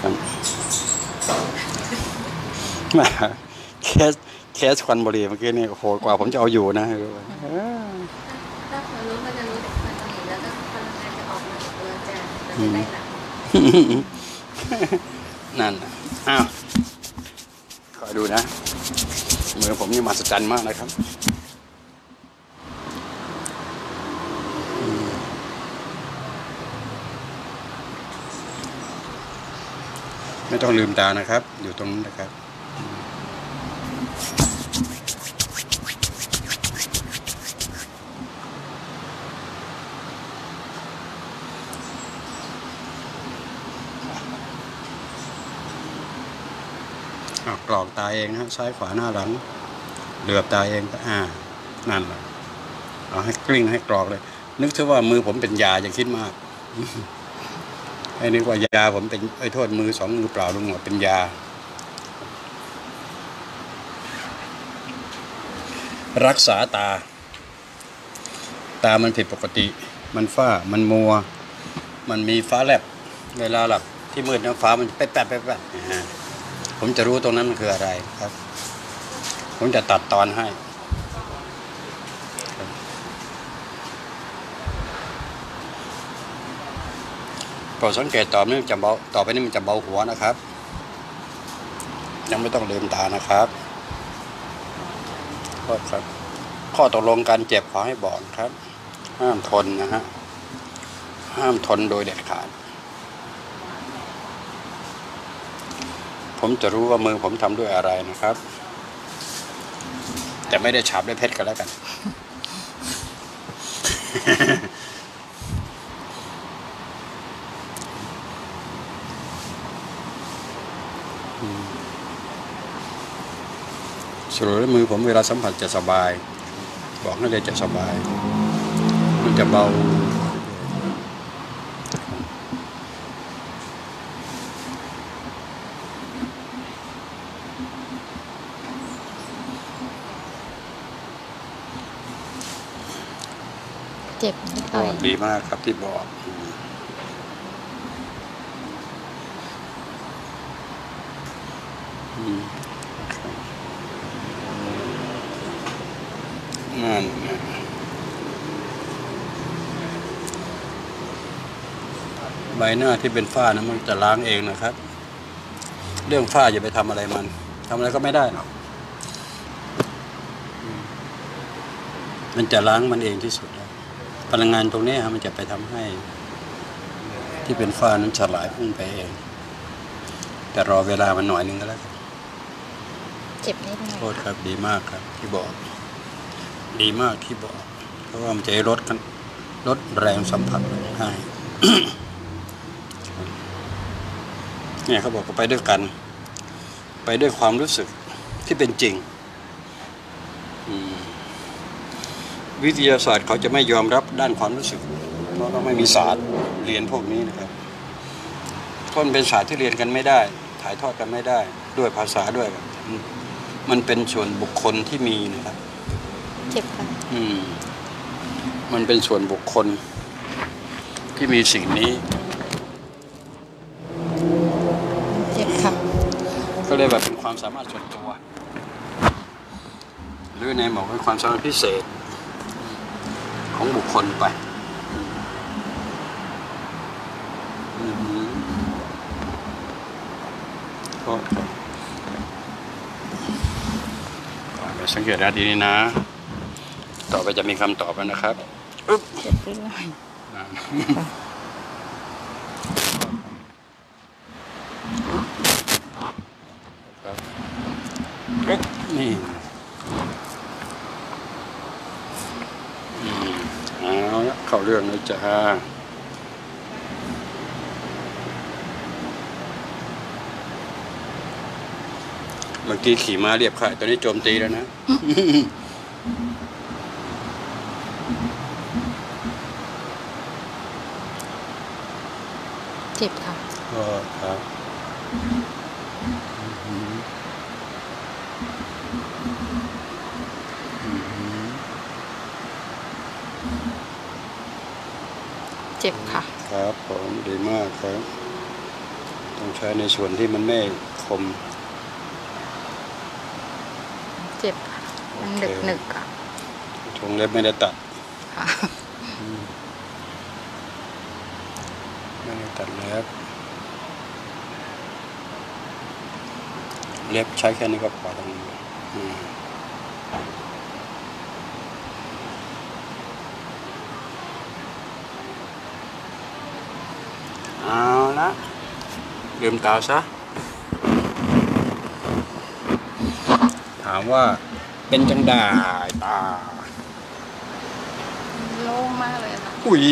ครับแหม่เคสเคสควันบุหรี่เมื่อกี้นี่โหดกว่าผมจะเอาอยู่นะเออถ้าเขารู้ก็จะรู้มันหนีแล้วก็พลังงานจะออกมาเราจะเราจะได้หลับนั่นน่ะอ้าวคอยดูนะมือผมนี่มหัศจรรย์มากนะครับ ไม่ต้องลืมตานะครับ อยู่ตรงนั้นนะครับอะกรอกตาเองนะซ้ายขวาหน้าหลัง เหลือบตาเองอ่า นั่นแหละเอาให้กลิ้งให้กรอกเลย นึกซะว่ามือผมเป็นยาอย่าคิดมาก ให้นึกว่ายาผมเป็นไอ้โทษมือสองมือเปล่าลงหัวเป็นยา รักษาตา ตามันผิดปกติ มันฝ้ามันมัว มันมีฟ้าแลบเวลาหลับที่มืดนะฟ้ามันแป๊บแป๊บแป๊บแป๊บผมจะรู้ตรงนั้นมันคืออะไรครับ ผมจะตัดตอนให้ครับ โปรดสังเกตต่อไปนี้จะเบาต่อไปนี้มันจะเบาหัวนะครับ ยังไม่ต้องลืมตานะครับโทษครับ ข้อตกลงการเจ็บขอให้บอกนครับ ห้ามทนนะฮะห้ามทนโดยเด็ดขาด ผมจะรู้ว่ามือผมทำด้วยอะไรนะครับ แต่ไม่ได้ฉาบด้วยเพชรกันแล้วกัน อืม สรุปแล้วมือผมเวลาสัมผัสจะสบาย บอกให้เลยจะสบาย มันจะเบาเจ็บนิดหน่อยดีมากครับที่บอกอืมครับ นั่นนะใบหน้าที่เป็นฝ้านะมันจะล้างเองนะครับ เรื่องฝ้าอย่าไปทำอะไรมันทำอะไรก็ไม่ได้หรอกมันจะล้างมันเองที่สุดแล้วพลังงานตรงนี้ครับมันจะไปทำให้ ที่เป็นฝ้านั้นฉลายพุ่งไปเอง แต่รอเวลามันหน่อยนึงก็แล้ว เจ็บนิดหน่อยโทษครับดีมากครับที่บอก ดีมากที่บอก เพราะว่ามันจะลดกันลดแรงสัมผัสให้เนี่ยเขาบอกว่าไปด้วยกัน ไปด้วยความรู้สึกที่เป็นจริง วิทยาศาสตร์เขาจะไม่ยอมรับด้านความรู้สึกเพราะเราไม่มีศาสตร์เรียนพวกนี้นะครับเพรานเป็นศาสตร์ที่เรียนกันไม่ได้ ถ่ายทอดกันไม่ได้ ด้วยภาษาด้วยครับ มมันเป็นส่วนบุคคลที่มีนะครับ เจ็บค่ะ อืม มันเป็นส่วนบุคคล ที่มีสิ่งนี้เจ็บค่ะ ก็เรียกว่าเป็นความสามารถส่วนตัว หรือในหมอกเป็นความสามารถพิเศษ ของบุคคลไปอือหือโทษครับก่อนไป สังเกตนะดีนี้นะ ต่อไปจะมีคำตอบแล้วนะครับอึ๊บเจ็บนิดหน่อยนั่นครับอึ๊บนี่อืมเอาละเข้าเรื่องเลยจ้า เมื่อกี้ขี่ม้าเรียบข่ายตอนนี้โจมตีแล้วนะเจ็บค่ะก็ครับอือหืออือหือเจ็บค่ะ ครับผมดีมากครับเต้องใช้ในส่วนที่มันไม่คม เจ็บค่ะมันหนึกหนึกๆอะทงเล็บไม่ได้ตัดค่ะไม่ได้ตัดเล็บ เล็บใช้แค่นี้ก็พอตรงนี้อืมเอาละลืมตาซะามว่าเป็นจังได้ตาโล่งมากเลยค่ะอุ้ย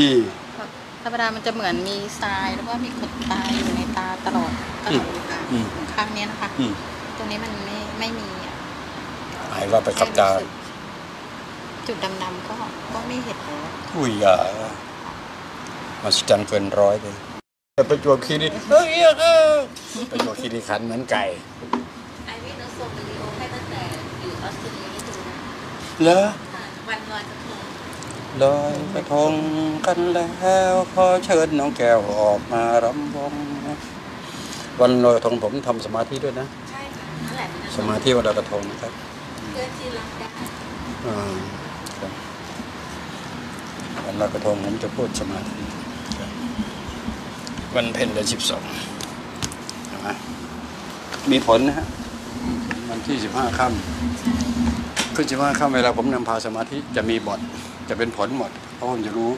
แบบธรรมดามันจะเหมือนมีทรายแล้วก็มีขนตาอยู่ในตาตลอดตลอดเลยค่ะอืมข้างเนี้ยนะคะอืมตัวนี้มันไม่ไม่มีอะหมายว่าไปขับตาแค่รู้สึกจุดดำๆก็ก็ไม่เห็นแล้วอุ้ยอะมาสจันเกินร้อยเลยประจวบคีรีเฮ้ยเออประจวบคีรีขันธ์เหมือนไก่ เหรอวันลอยกระทงลอยกระทงกันแล้วขอเชิญน้องแก้วออกมารำวงวันลอยกระทงผมทำสมาธิด้วยนะใช่ค่ะนั่นแหละเป็นสมาธิวันลอยกระทงนะครับเพื่อนที่รักได้อ่าครับวันลอยกระทงผมจะพูดสมาธิครับวันเพ็ญเดือนสิบสองใช่ไหมมีผลนะฮะวันที่สิบห้าค่ำ ขึ้นสิบห้าค่ำเวลาผมนำพาสมาธิจะมีบทจะเป็นผลหมด เพราะผมจะรู้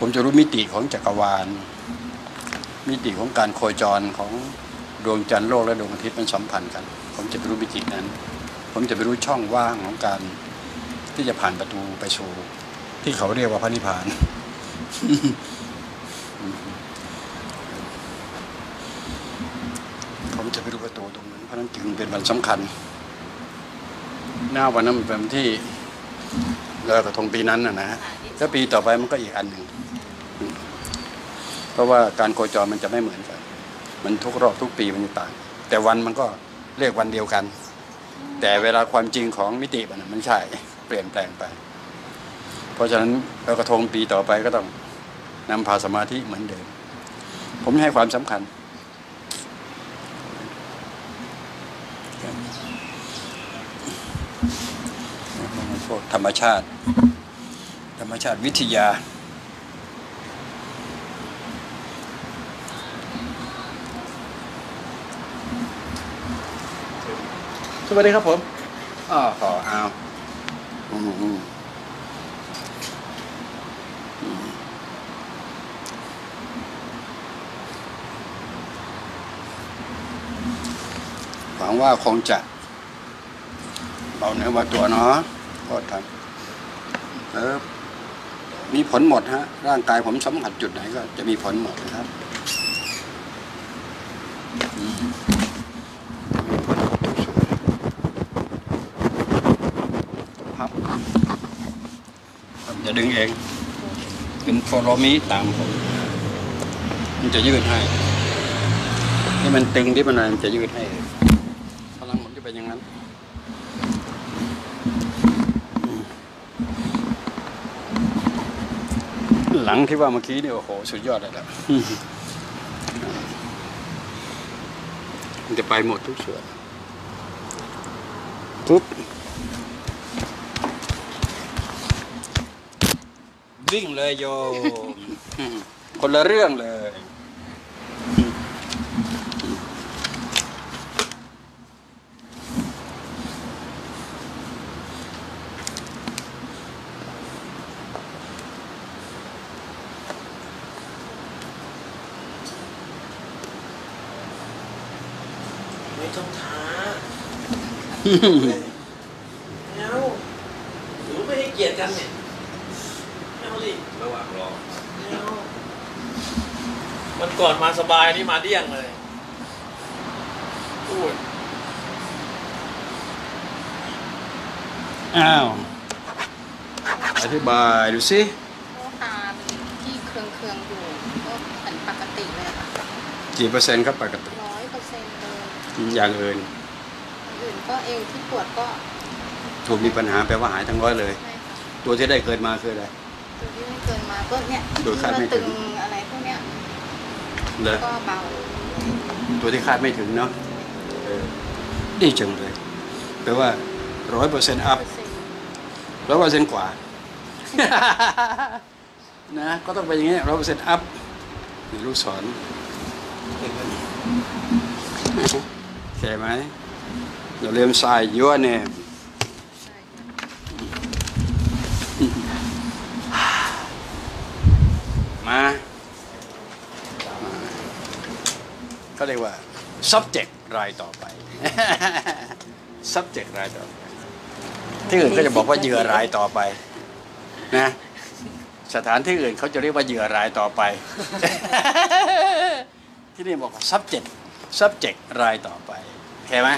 ผมจะรู้มิติของจักรวาล มิติของการโคจรของดวงจันทร์โลกและดวงอาทิตย์มันสัมพันธ์กัน ผมจะไปรู้มิตินั้น ผมจะไปรู้ช่องว่างของการที่จะผ่านประตูไปสู่ที่เขาเรียกว่าพระนิพพานผมจะไปรู้ประตูตรงนั้นเพราะนั้นจึงเป็นวันสำคัญ หน้าวันนั้นมันเป็นวันที่ลอยกระทงปีนั้นนะนะฮะถ้าปีต่อไปมันก็อีกอันหนึ่งเพราะว่าการโคจรมันจะไม่เหมือนกัน มันทุกรอบทุกปีมันจะต่าง แต่วันมันก็เรียกวันเดียวกัน แต่เวลาความจริงของมิติมันนะมันใช่เปลี่ยนแปลงไป เพราะฉะนั้นลอยกระทงปีต่อไปก็ต้องนำพาสมาธิเหมือนเดิม ผมให้ความสำคัญ พ วกธรรมชาติ ธรรมชาติวิทยา สวัสดีครับผมอ้อขอเอาหวังว่าคงจะเบาเนื้อว่าตัวเนาะ ก็ทำเออมีผลหมดฮะ ร่างกายผมสัมผัสจุดไหนก็จะมีผลหมดนะครับอืมมีผลหมดทุกส่วนครับผมจะดึงเองเป็นโฟโลมีตามผม มันจะยืดให้ที่มันตึงที่มันอะไรมันจะยืดให้พลังผมจะเป็นอย่างนั้น หลังที่ว่าเมื่อกี้เนี่ยโอ้โหสุดยอดเลยแหละอืมมันจะไปหมดทุกส่วนทุบวิ่งเลยโยมคนละเรื่องเลย ต้องท้าไม่เอาหรือไม่ให้เกียรติกันเนี่ยไม่เอาดิระหว่างรอไม่เอามันก่อนมาสบายนี่มาเดี้ยงเลยพูดอ้าว อธิบายดูสิเพราะตามีที่เคืองเคืองๆอยู่ก็เหมือนปกติเลยอะค่ะ กี่เปอร์เซ็นต์ครับปกติ อย่างอื่นอย่างอื่นก็เอวที่ปวดก็ถูกมีปัญหาแปลว่าหายทั้งร้อยเลย ใช่ค่ะตัวที่ได้เกิดมาคืออะไร ตัวที่ไม่เกินมาก็เนี่ยโดยคาดไม่ถึงตึงอะไรพวกเนี้ยเลยก็เบาอตัวที่คาดไม่ถึงเนาะเออดีจังเลยแปลว่าร้อยเปอร์เซ็นต์อัพ เปอร์เซ็นต์ร้อยเปอร์เซ็นต์กว่า นะ ก็ต้องไปอย่างนี้ร้อยเปอร์เซ็นต์อัพนี่ลูกศร ใช่ไหมอย่าลืมใส่ยัวเนี่ยใช่ค่ะมามาเขาเรียกว่า subject รายต่อไป subject รายต่อไปที่อื่นก็จะบอกว่าเหยื่อรายต่อไปนะสถานที่อื่นเขาจะเรียกว่าเหยื่อรายต่อไป ที่นี่บอกว่า subject subject รายต่อไป ใช่ไหม